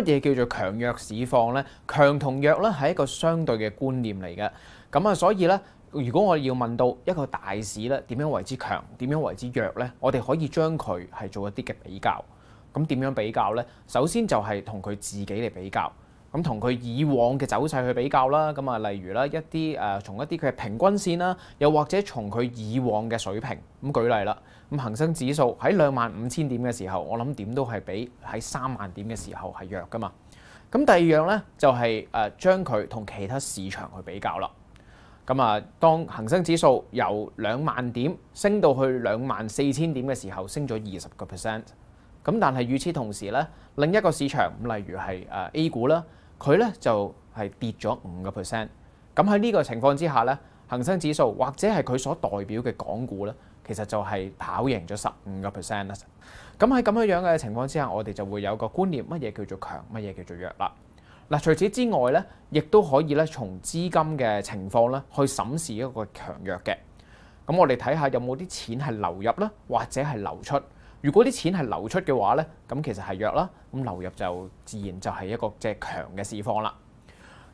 乜嘢叫做強弱市況呢？強同弱咧係一個相對嘅觀念嚟嘅。咁啊，所以咧，如果我要問到一個大市咧點樣為之強，點樣為之弱咧，我哋可以將佢係做一啲嘅比較。咁點樣比較呢？首先就係同佢自己嚟比較，咁同佢以往嘅走勢去比較啦。咁啊，例如啦一啲誒、從一啲佢嘅平均線啦，又或者從佢以往嘅水平。咁舉例啦，咁恒生指數喺兩萬五千點嘅時候，我諗點都係比喺三萬點嘅時候係弱噶嘛。咁第二樣呢，就係誒將佢同其他市場去比較啦。咁啊，當恒生指數由兩萬點升到去兩萬四千點嘅時候，升咗二十個 percent。咁但係與此同時咧，另一個市場，例如係誒 A 股啦，佢咧就係跌咗五個 percent。咁喺呢個情況之下咧，恒生指數或者係佢所代表嘅港股咧，其實就係跑贏咗十五個 percent 啦。咁喺咁樣樣嘅情況之下，我哋就會有個觀念，乜嘢叫做強，乜嘢叫做弱啦。嗱，除此之外咧，亦都可以咧從資金嘅情況咧去審視一個強弱嘅。咁我哋睇下有冇啲錢係流入啦，或者係流出。如果啲錢係流出嘅話咧，咁其實係弱啦。咁流入就自然就係一個即係強嘅市況啦。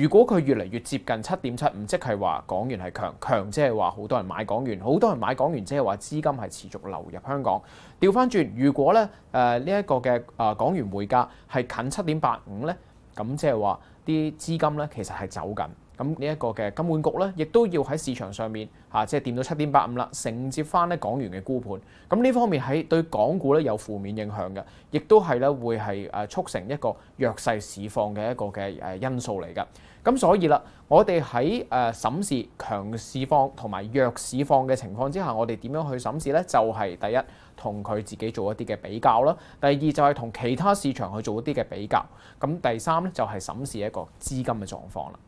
如果佢越嚟越接近七點七五，即係話港元係強，強即係話好多人買港元，好多人買港元，即係話資金係持續流入香港。調翻轉，如果咧誒呢一個嘅誒港元匯價係近七點八五咧，咁即係話啲資金咧其實係走緊。咁呢一個嘅金管局咧，亦都要喺市場上面嚇，即係掂到七點八五啦，承接翻咧港元嘅沽盤。咁呢方面喺對港股咧有負面影響嘅，亦都係咧會係誒促成一個弱勢市況嘅一個嘅誒因素嚟㗎。咁所以啦，我哋喺誒審視強市況同埋弱市況嘅情況之下，我哋點樣去審視咧？就係第一，同佢自己做一啲嘅比較啦；第二就係同其他市場去做一啲嘅比較。咁第三咧就係審視一個資金嘅狀況啦。